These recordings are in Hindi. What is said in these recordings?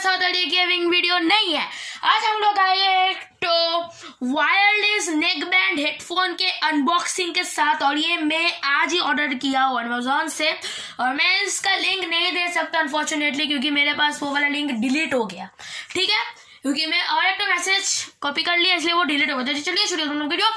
साथ गेमिंग वीडियो नहीं है। आज हम लोग आए एक तो वायरलेस नेक बैंड हेडफोन के अनबॉक्सिंग के साथ और ये मैं आज ही ऑर्डर किया हूँ अमेजोन से और मैं इसका लिंक नहीं दे सकता अनफॉर्चुनेटली क्योंकि मेरे पास वो वाला लिंक डिलीट हो गया। ठीक है? क्योंकि मैं और एक तो मैसेज कॉपी कर लिया, इसलिए वो डिलीट हो गया। तो चलिए शुरू करूँ वीडियो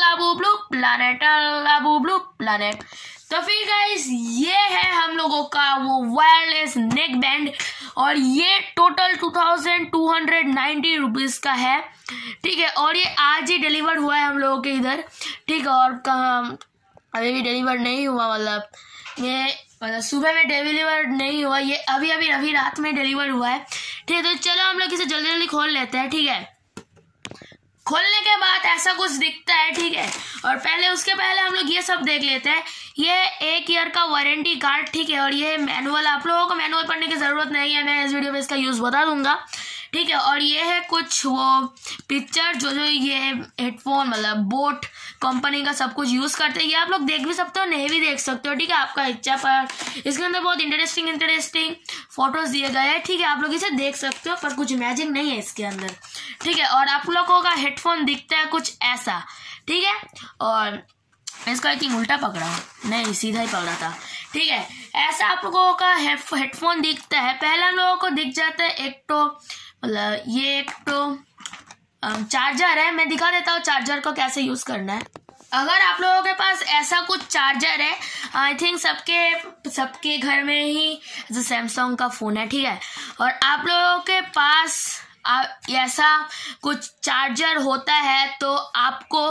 लाबू ब्लू प्लानट लाबू ब्लू प्लानट तो फिर गाइस ये है हम लोगों का वो वायरलेस नेक बैंड और ये total two thousand two hundred ninety rupees का है। ठीक है, और ये आज ही डिलीवर हुआ है हम लोगों के इधर। ठीक है, और कहा, अभी भी डिलीवर नहीं हुआ मतलब ये मतलब सुबह में डिलीवर नहीं हुआ, ये अभी अभी अभी रात में डिलीवर हुआ है। ठीक है तो चलो हम लोग इसे जल्दी जल्दी खोल लेते हैं, ठीक है? खोलने के बाद ऐसा कुछ दिखता है, ठीक है? और पहले, उसके पहले हम लोग ये सब देख लेते हैं। ये एक ईयर का वारंटी कार्ड ठीक है, और ये मैनुअल आप लोगों को मैनुअल पढ़ने की ज़रूरत नहीं है, मैं इस वीडियो में इसका यूज़ बता दूँगा, ठीक है, और ये है कुछ वो पिक्चर जो जो ये हेडफोन मतलब बोट कंपनी का सब कुछ यूज़ करते हैं। ये आप लोग देख भी सकते हो, नहीं भी देख सकते हो, ठीक है, आपका इच्छा पर। इसके अंदर बहुत इंटरेस्टिंग इंटरेस्टिंग फ़ोटोज़ दिए गए हैं, ठीक है, आप लोग इसे देख सकते हो, पर कुछ इमेजिन नहीं है इसके अंदर, ठीक है, और आप लोगों का हेडफोन दिखता है कुछ ऐसा, ठीक है, और इसका आई थिंक उल्टा पकड़ा नहीं, सीधा ही पकड़ा था। ठीक है, ऐसा आप लोगों का हेडफोन दिखता है। पहले हम लोगों को दिख जाता है एक तो मतलब ये एक तो चार्जर है। मैं दिखा देता हूँ चार्जर को कैसे यूज़ करना है। अगर आप लोगों के पास ऐसा कुछ चार्जर है, आई थिंक सबके सबके घर में ही जो सैमसंग का फ़ोन है, ठीक है। और आप लोगों के पास ऐसा कुछ चार्जर होता है तो आपको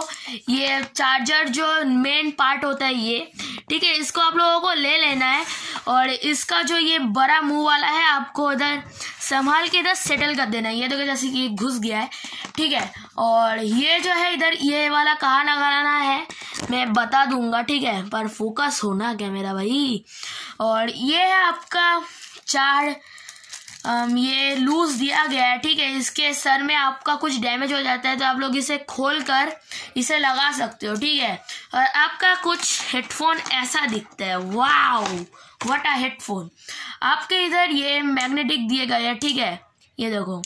ये चार्जर जो मेन पार्ट होता है ये, ठीक है, इसको आप लोगों को ले लेना है और इसका जो ये बड़ा मुँह वाला है, आपको उधर संभाल के इधर सेटल कर देना है। ये देखो जैसे कि घुस गया है, ठीक है, और ये जो है इधर ये वाला कहाँ लगाना है, मैं बता दूँगा, ठीक है, पर फोकस होना क्या मेरा भाई। और ये है आपका चार ये लूज दिया गया है, ठीक है? इसके सर में आपका कुछ डैमेज हो जाता है तो आप लोग इसे खोल कर इसे लगा सकते हो, ठीक है? और आपका कुछ हेडफोन ऐसा दिखता है। वाओ व्हाट आ हेडफोन आपके इधर ये मैग्नेटिक दिए गए हैं, ठीक है? ये देखो।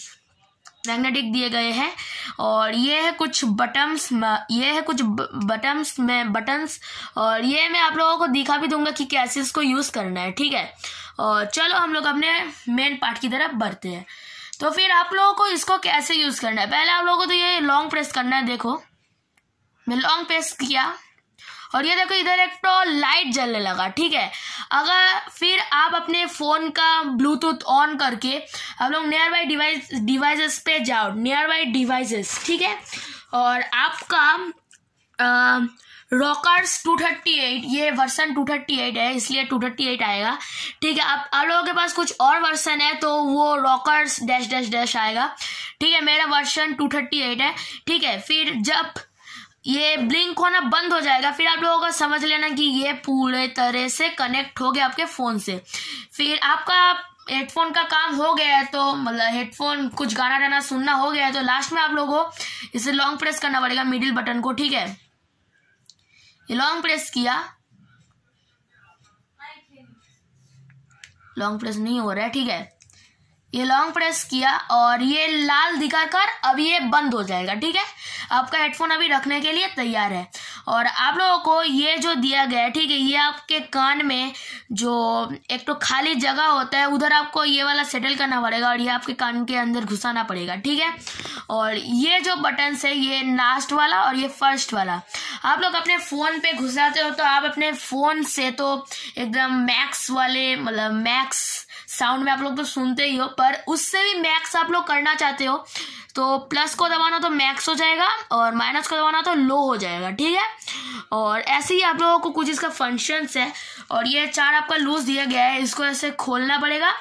मैग्नेटिक दिए गए हैं और ये है कुछ बटन्स ये है कुछ बटन्स में बटन्स और ये मैं आप लोगों को दिखा भी दूँगा कि कैसे इसको यूज़ करना है, ठीक है? और चलो हम लोग अपने मेन पार्ट की तरफ़ बढ़ते हैं। तो फिर आप लोगों को इसको कैसे यूज़ करना है? पहले आप लोगों को तो ये लॉन्ग प्रेस करना है, देखो। मैं लॉन्ग प्रेस किया। और ये देखो, इधर एक तो लाइट जलने लगा, ठीक है? अगर फिर आप अपने फ़ोन का ब्लूटूथ ऑन करके आप लोग नियर बाई डिवाइस डिवाइसेस पे जाओ नियर बाई डिवाइसेस ठीक है? और आपका रॉकर्स टू थर्टी एट ये वर्सन टू थर्टी एट है, इसलिए टू थर्टी एट आएगा। ठीक है आप आप लोगों के पास कुछ और वर्सन है तो वो रॉकर्स डैश डैश डैश आएगा। ठीक है, मेरा वर्सन टू थर्टी एट है। ठीक है, फिर जब ये ब्लिंक होना बंद हो जाएगा। फिर आप लोगों का समझ लेना कि ये पूरे तरह से कनेक्ट हो गया आपके फ़ोन से। फिर आपका हेडफोन का काम हो गया है तो मतलब हेडफोन कुछ गाना गाना सुनना हो गया है तो लास्ट में आप लोगों इसे लॉन्ग प्रेस करना पड़ेगा मिडिल बटन को, ठीक है? ये लॉन्ग प्रेस किया। लॉन्ग प्रेस नहीं हो रहा है, ठीक है? ये लॉन्ग प्रेस किया और ये लाल दिखाकर अब ये बंद हो जाएगा, ठीक है? आपका हेडफोन अभी रखने के लिए तैयार है। और आप लोगों को ये जो दिया गया है ठीक है, ये आपके कान में जो एक तो खाली जगह होता है, उधर आपको ये वाला सेटल करना पड़ेगा और ये आपके कान के अंदर घुसाना पड़ेगा, ठीक है? और ये जो बटन है, ये लास्ट वाला और ये फ़र्स्ट वाला। आप लोग अपने फ़ोन पे घुसाते हो तो आप अपने फ़ोन से तो एकदम मैक्स वाले मतलब मैक्स साउंड में आप लोग तो सुनते ही हो, पर उससे भी मैक्स आप लोग करना चाहते हो तो प्लस को दबाना तो मैक्स हो जाएगा और माइनस को दबाना तो लो हो जाएगा, ठीक है? और ऐसे ही आप लोगों को कुछ इसका फ़ंक्शंस है और ये चार आपका लूज दिया गया है, इसको ऐसे खोलना पड़ेगा,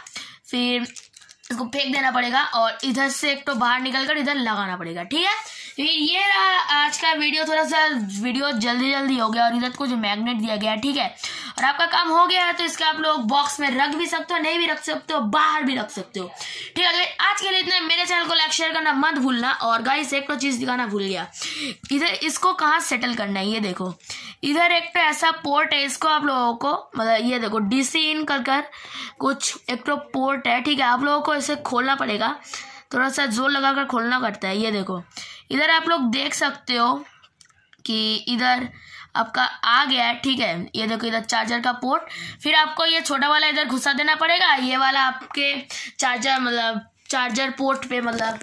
फिर इसको फेंक देना पड़ेगा और इधर से एक तो बाहर निकल कर इधर लगाना पड़ेगा, ठीक है? फिर ये रहा, आज का वीडियो थोड़ा सा वीडियो जल्दी जल्दी हो गया और इधर कुछ मैग्नेट दिया गया, ठीक है? और आपका काम हो गया है तो इसका आप लोग बॉक्स में रख भी सकते हो, नहीं भी रख सकते हो, बाहर भी रख सकते हो। ठीक है आज के लिए इतना मेरे चैनल को लाइक शेयर करना मत भूलना और गाइस एक तो चीज़ दिखाना भूल गया। इधर इसको कहाँ सेटल करना है, ये देखो। इधर एक तो ऐसा पोर्ट है, इसको आप लोगों को मतलब ये देखो डीसी इन कर कर कुछ एक तो पोर्ट है, ठीक है? आप लोगों को इसे खोलना पड़ेगा। थोड़ा सा ज़ोर लगा कर खोलना पड़ता है, ये देखो। इधर आप लोग देख सकते हो कि इधर आपका आ गया है, ठीक है। ये देखो, इधर चार्जर का पोर्ट फिर आपको ये छोटा वाला इधर घुसा देना पड़ेगा। ये वाला आपके चार्जर मतलब चार्जर पोर्ट पे मतलब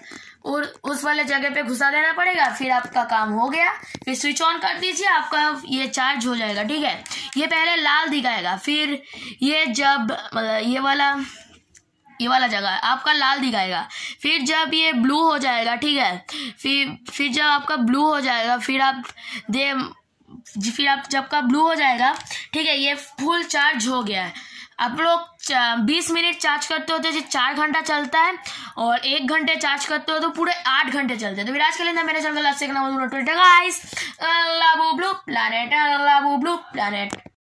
और उस वाले जगह पे घुसा देना पड़ेगा। फिर आपका काम हो गया। फिर स्विच ऑन कर दीजिए, आपका ये चार्ज हो जाएगा, ठीक है। ये पहले लाल दिखाएगा। फिर ये जब मतलब ये वाला ये वाला जगह आपका लाल दिखाएगा। फिर जब ये ब्लू हो जाएगा, ठीक है? फिर फिर जब आपका ब्लू हो जाएगा, फिर आप दे फिर आप जब का ब्लू हो जाएगा, ठीक है, ये फुल चार्ज हो गया है। आप लोग बीस मिनट चार्ज करते हो तो चार घंटा चलता है और एक घंटे चार्ज करते हो तो पूरे आठ घंटे चलते हैं। तो फिर आज के लिए ना मेरे चैनल का लास्ट से ब्लू प्लानट ब्लू प्लानट